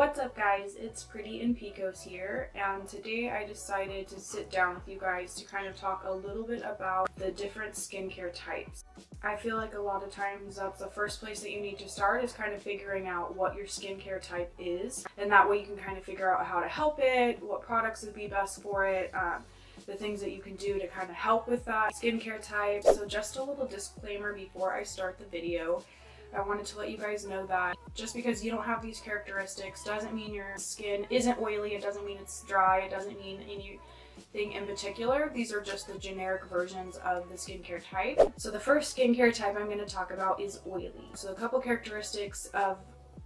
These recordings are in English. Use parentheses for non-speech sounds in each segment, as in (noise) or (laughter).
What's up guys, it's Pretty and PCOS here and today I decided to sit down with you guys to kind of talk a little bit about the different skincare types. I feel like a lot of times that's the first place that you need to start is kind of figuring out what your skincare type is and that way you can kind of figure out how to help it, what products would be best for it, um, the things that you can do to kind of help with that skincare type. So just a little disclaimer before I start the video. I wanted to let you guys know that just because you don't have these characteristics doesn't mean your skin isn't oily, it doesn't mean it's dry, it doesn't mean anything in particular. These are just the generic versions of the skincare type. So the first skincare type I'm going to talk about is oily. So a couple characteristics of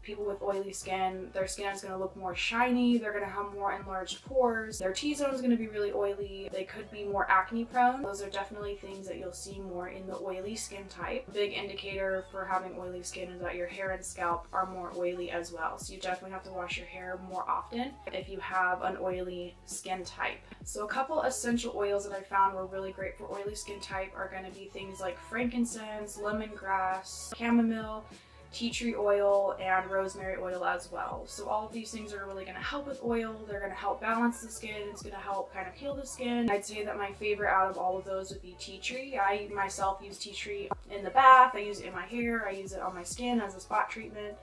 people with oily skin, their skin is going to look more shiny, they're going to have more enlarged pores, their T-zone is going to be really oily, they could be more acne prone. Those are definitely things that you'll see more in the oily skin type. Big indicator for having oily skin is that your hair and scalp are more oily as well. So you definitely have to wash your hair more often if you have an oily skin type. So a couple essential oils that I found were really great for oily skin type are going to be things like frankincense, lemongrass, chamomile, tea tree oil and rosemary oil as well. So all of these things are really going to help with oil. They're going to help balance the skin. It's going to help kind of heal the skin. I'd say that my favorite out of all of those would be tea tree. I myself use tea tree in the bath. I use it in my hair. I use it on my skin as a spot treatment.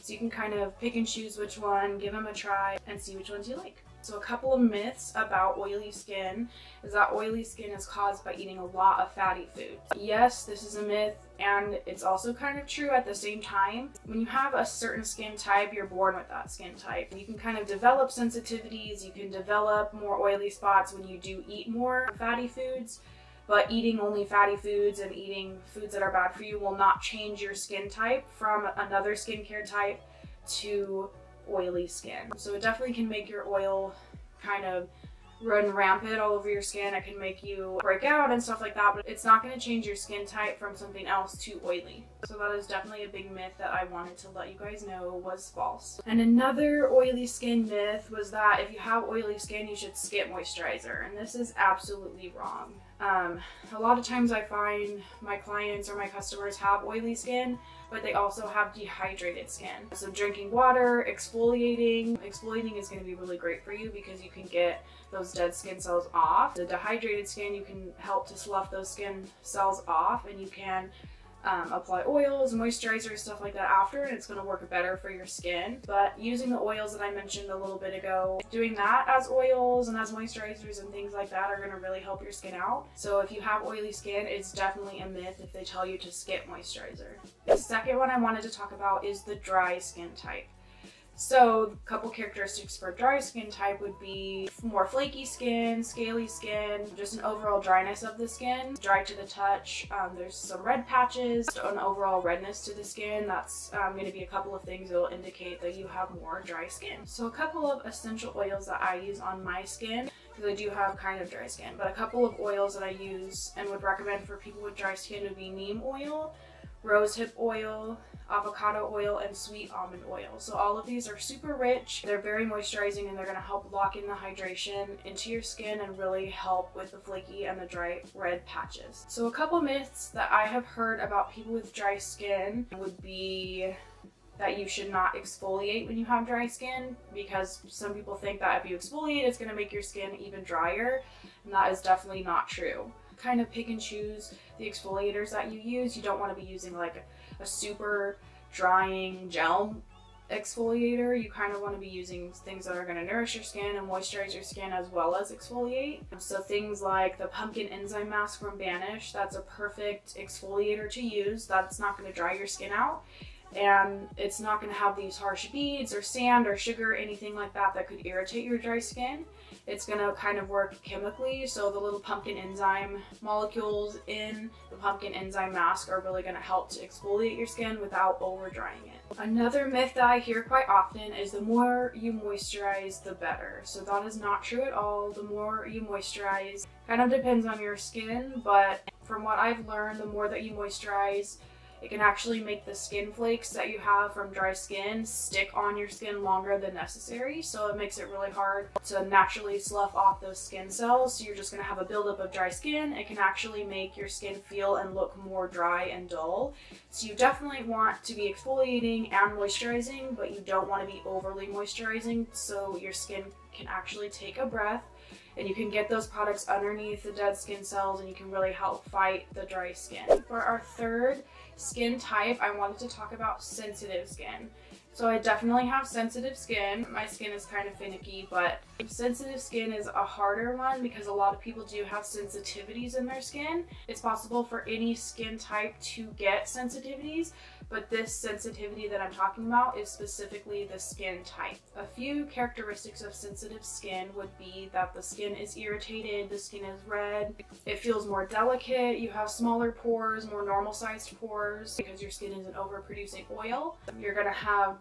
So you can kind of pick and choose which one, give them a try, and see which ones you like. So a couple of myths about oily skin is that oily skin is caused by eating a lot of fatty foods. Yes, this is a myth and it's also kind of true at the same time. When you have a certain skin type, you're born with that skin type. You can kind of develop sensitivities, you can develop more oily spots when you do eat more fatty foods, but eating only fatty foods and eating foods that are bad for you will not change your skin type from another skincare type to oily skin. So it definitely can make your oil kind of run rampant all over your skin. It can make you break out and stuff like that, but it's not going to change your skin type from something else to oily. So that is definitely a big myth that I wanted to let you guys know was false. And another oily skin myth was that if you have oily skin, you should skip moisturizer. And this is absolutely wrong. Um, a lot of times I find my clients or my customers have oily skin, but they also have dehydrated skin. So drinking water, exfoliating. Exfoliating is going to be really great for you because you can get those dead skin cells off. The dehydrated skin, you can help to slough those skin cells off and you can um, apply oils, moisturizers, stuff like that after, and it's going to work better for your skin. But using the oils that I mentioned a little bit ago, doing that as oils and as moisturizers and things like that are going to really help your skin out. So if you have oily skin, it's definitely a myth if they tell you to skip moisturizer. The second one I wanted to talk about is the dry skin type. So a couple characteristics for dry skin type would be more flaky skin, scaly skin, just an overall dryness of the skin, dry to the touch. Um, there's some red patches, an overall redness to the skin. That's um, going to be a couple of things that will indicate that you have more dry skin. So a couple of essential oils that I use on my skin because I do have kind of dry skin, but a couple of oils that I use and would recommend for people with dry skin would be neem oil, rosehip oil, avocado oil, and sweet almond oil. So all of these are super rich. They're very moisturizing and they're going to help lock in the hydration into your skin and really help with the flaky and the dry red patches. So a couple myths that I have heard about people with dry skin would be that you should not exfoliate when you have dry skin because some people think that if you exfoliate it's going to make your skin even drier and that is definitely not true kind of pick and choose the exfoliators that you use. You don't want to be using like a, super drying gel exfoliator. You kind of want to be using things that are going to nourish your skin and moisturize your skin as well as exfoliate. So things like the pumpkin enzyme mask from Banish, that's a perfect exfoliator to use. That's not going to dry your skin out and it's not going to have these harsh beads or sand or sugar anything like that that could irritate your dry skin. It's to kind of work chemically, so the little pumpkin enzyme molecules in the pumpkin enzyme mask are really to help to exfoliate your skin without over drying it. Another myth that I hear quite often is the more you moisturize, the better. So that is not true at all. The more you moisturize kind of depends on your skin, but from what I've learned, the more that you moisturize, it can actually make the skin flakes that you have from dry skin stick on your skin longer than necessary. So it makes it really hard to naturally slough off those skin cells. So you're just going to have a buildup of dry skin. It can actually make your skin feel and look more dry and dull. So you definitely want to be exfoliating and moisturizing, but you don't want to be overly moisturizing so your skin can actually take a breath and you can get those products underneath the dead skin cells and you can really help fight the dry skin. For our third skin type, I wanted to talk about sensitive skin. So I definitely have sensitive skin. My skin is kind of finicky, but sensitive skin is a harder one because a lot of people do have sensitivities in their skin. It's possible for any skin type to get sensitivities, but this sensitivity that I'm talking about is specifically the skin type. A few characteristics of sensitive skin would be that the skin is irritated, the skin is red, it feels more delicate, you have smaller pores, more normal sized pores because your skin isn't overproducing oil. You're gonna have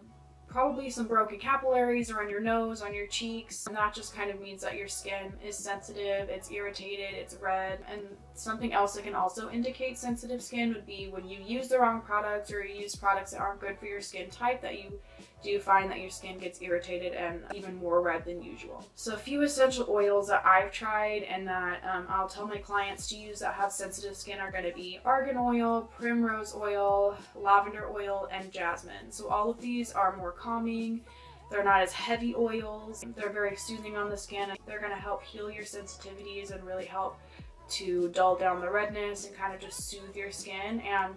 probably some broken capillaries around your nose, on your cheeks. And that just kind of means that your skin is sensitive, it's irritated, it's red. And something else that can also indicate sensitive skin would be when you use the wrong products or you use products that aren't good for your skin type that you do you find that your skin gets irritated and even more red than usual. So a few essential oils that I've tried and that um, I'll tell my clients to use that have sensitive skin are going to be argan oil, primrose oil, lavender oil, and jasmine. So all of these are more calming. They're not as heavy oils. They're very soothing on the skin. They're going to help heal your sensitivities and really help to dull down the redness and kind of just soothe your skin. And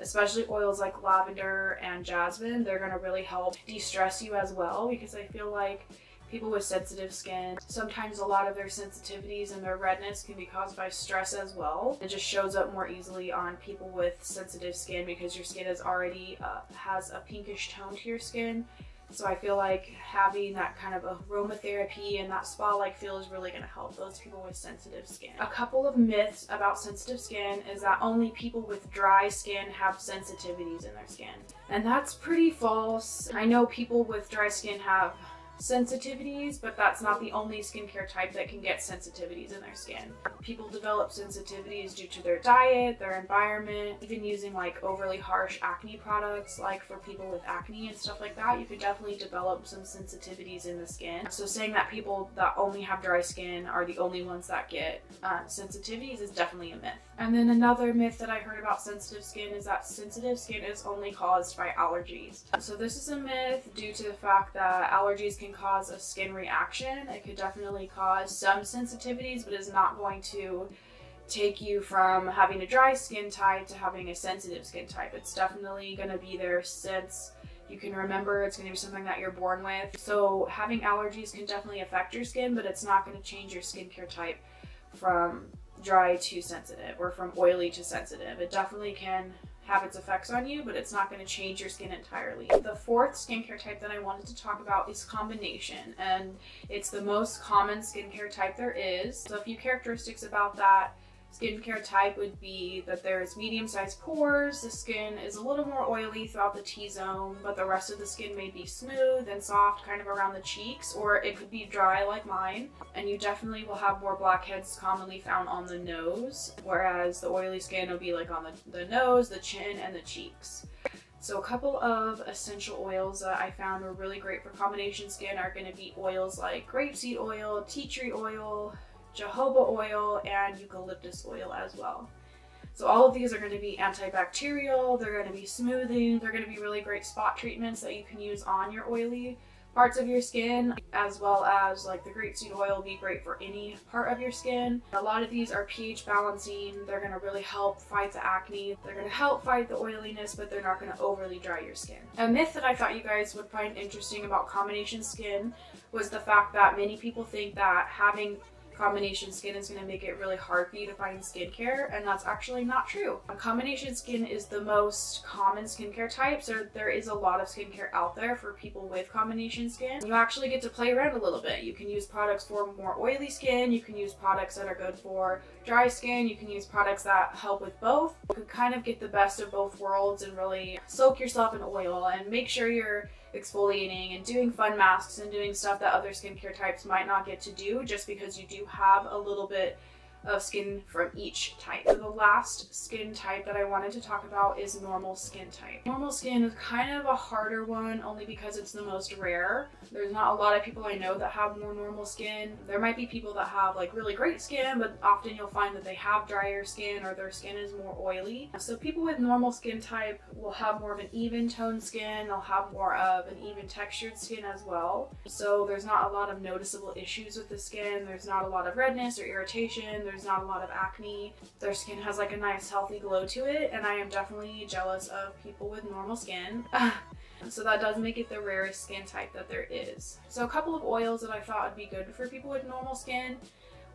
especially oils like lavender and jasmine, they're to really help de-stress you as well because I feel like people with sensitive skin, sometimes a lot of their sensitivities and their redness can be caused by stress as well. It just shows up more easily on people with sensitive skin because your skin is already uh, has a pinkish tone to your skin so I feel like having that kind of aromatherapy and that spa-like feel is really going to help those people with sensitive skin. A couple of myths about sensitive skin is that only people with dry skin have sensitivities in their skin. And that's pretty false. I know people with dry skin have sensitivities, but that's not the only skincare type that can get sensitivities in their skin. People develop sensitivities due to their diet, their environment, even using like overly harsh acne products, like for people with acne and stuff like that, you could definitely develop some sensitivities in the skin. So saying that people that only have dry skin are the only ones that get uh, sensitivities is definitely a myth. And then another myth that I heard about sensitive skin is that sensitive skin is only caused by allergies. So this is a myth due to the fact that allergies can cause a skin reaction. It could definitely cause some sensitivities, but is not going to take you from having a dry skin type to having a sensitive skin type. It's definitely going to be there since you can remember it's going to be something that you're born with. So having allergies can definitely affect your skin, but it's not going to change your skincare type from dry to sensitive or from oily to sensitive. It definitely can its effects on you, but it's not going to change your skin entirely. The fourth skincare type that I wanted to talk about is combination, and it's the most common skincare type there is. So a few characteristics about that skincare type would be that there's medium-sized pores, the skin is a little more oily throughout the T-zone, but the rest of the skin may be smooth and soft kind of around the cheeks, or it could be dry like mine. And you definitely will have more blackheads commonly found on the nose, whereas the oily skin will be like on the, the nose, the chin, and the cheeks. So a couple of essential oils that I found were really great for combination skin are going to be oils like grapeseed oil, tea tree oil, jojoba oil, and eucalyptus oil as well. So all of these are going to be antibacterial, they're going to be smoothing, they're going to be really great spot treatments that you can use on your oily parts of your skin, as well as like the grapeseed oil will be great for any part of your skin. A lot of these are pH balancing. They're going to really help fight the acne. They're going to help fight the oiliness, but they're not going to overly dry your skin. A myth that I thought you guys would find interesting about combination skin was the fact that many people think that having combination skin is going to make it really hard for you to find skincare, and that's actually not true. Combination skin is the most common skincare type, so there is a lot of skincare out there for people with combination skin. You actually get to play around a little bit. You can use products for more oily skin, you can use products that are good for dry skin, you can use products that help with both. You can kind of get the best of both worlds and really soak yourself in oil and make sure you're exfoliating and doing fun masks and doing stuff that other skincare types might not get to do just because you do have a little bit of skin from each type. So the last skin type that I wanted to talk about is normal skin type. Normal skin is kind of a harder one only because it's the most rare. There's not a lot of people I know that have more normal skin. There might be people that have like really great skin, but often you'll find that they have drier skin or their skin is more oily. So people with normal skin type will have more of an even tone skin. They'll have more of an even textured skin as well. So there's not a lot of noticeable issues with the skin. There's not a lot of redness or irritation. There's not a lot of acne. Their skin has like a nice healthy glow to it and I am definitely jealous of people with normal skin. (laughs) So that does make it the rarest skin type that there is. So a couple of oils that I thought would be good for people with normal skin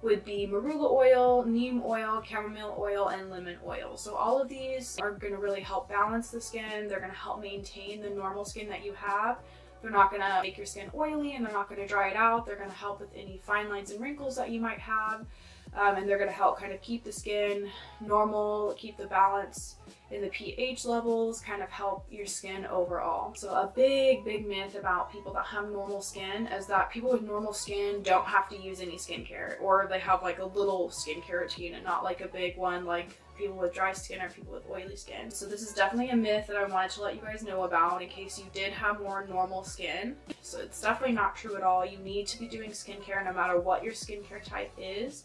would be marula oil, neem oil, chamomile oil, and lemon oil. So all of these are going to really help balance the skin. They're going to help maintain the normal skin that you have. They're not going to make your skin oily and they're not going to dry it out. They're going to help with any fine lines and wrinkles that you might have. Um, and they're going to help kind of keep the skin normal, keep the balance in the pH levels, kind of help your skin overall. So a big, big myth about people that have normal skin is that people with normal skin don't have to use any skincare or they have like a little skincare routine and not like a big one like people with dry skin or people with oily skin. So this is definitely a myth that I wanted to let you guys know about in case you did have more normal skin. So it's definitely not true at all. You need to be doing skincare no matter what your skincare type is.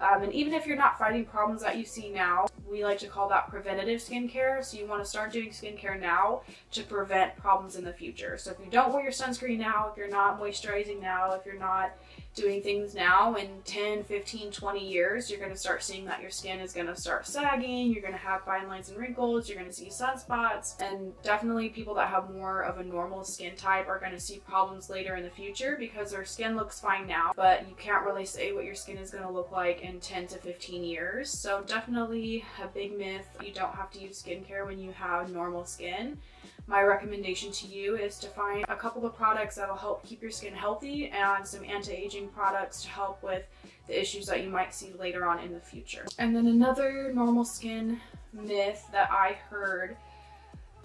Um, and even if you're not fighting problems that you see now, we like to call that preventative skincare. So you want to start doing skincare now to prevent problems in the future. So if you don't wear your sunscreen now, if you're not moisturizing now, if you're not doing things now in 10, 15, 20 years, you're going to start seeing that your skin is going to start sagging, you're going to have fine lines and wrinkles, you're going to see sunspots, and definitely people that have more of a normal skin type are going to see problems later in the future because their skin looks fine now, but you can't really say what your skin is going to look like in 10 to 15 years. So definitely a big myth. You don't have to use skincare when you have normal skin my recommendation to you is to find a couple of products that'll help keep your skin healthy and some anti-aging products to help with the issues that you might see later on in the future. And then another normal skin myth that I heard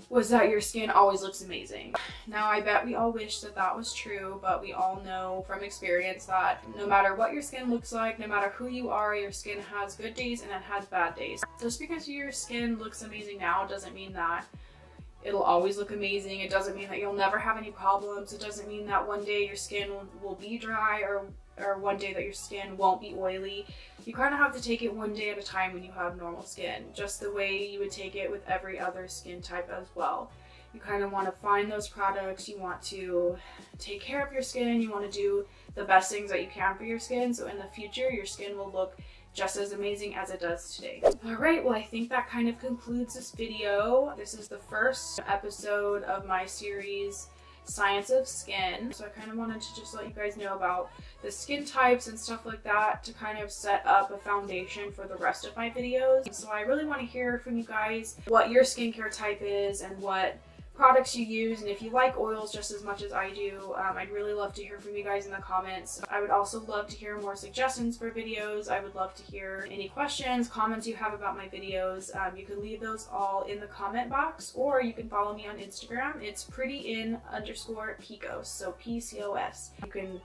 was that your skin always looks amazing. Now I bet we all wish that that was true, but we all know from experience that no matter what your skin looks like, no matter who you are, your skin has good days and it has bad days. Just because your skin looks amazing now doesn't mean that it'll always look amazing. It doesn't mean that you'll never have any problems. It doesn't mean that one day your skin will, be dry or, or one day that your skin won't be oily. You kind of have to take it one day at a time when you have normal skin, just the way you would take it with every other skin type as well. You kind of want to find those products, you want to take care of your skin, you want to do the best things that you can for your skin so in the future your skin will look just as amazing as it does today. Alright, well I think that kind of concludes this video. This is the first episode of my series Science of Skin. So I kind of wanted to just let you guys know about the skin types and stuff like that to kind of set up a foundation for the rest of my videos. So I really want to hear from you guys what your skincare type is and what products you use and if you like oils just as much as I do, um, I'd really love to hear from you guys in the comments. I would also love to hear more suggestions for videos. I would love to hear any questions, comments you have about my videos. Um, you can leave those all in the comment box or you can follow me on Instagram. It's pretty in underscore Pcos, so P-C-O-S. You can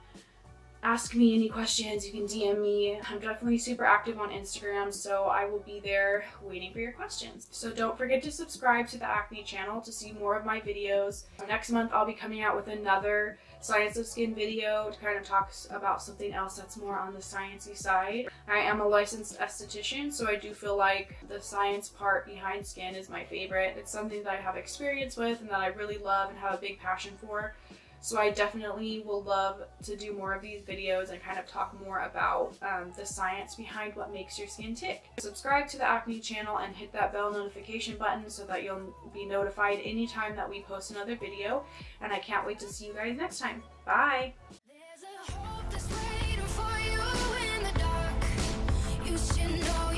ask me any questions. You can DM me. I'm definitely super active on Instagram, so I will be there waiting for your questions. So don't forget to subscribe to the Acne channel to see more of my videos. Next month, I'll be coming out with another Science of Skin video to kind of talk about something else that's more on the sciencey side. I am a licensed esthetician, so I do feel like the science part behind skin is my favorite. It's something that I have experience with and that I really love and have a big passion for. So I definitely will love to do more of these videos and kind of talk more about um, the science behind what makes your skin tick. Subscribe to the acne channel and hit that bell notification button so that you'll be notified anytime that we post another video. And I can't wait to see you guys next time. Bye! you should know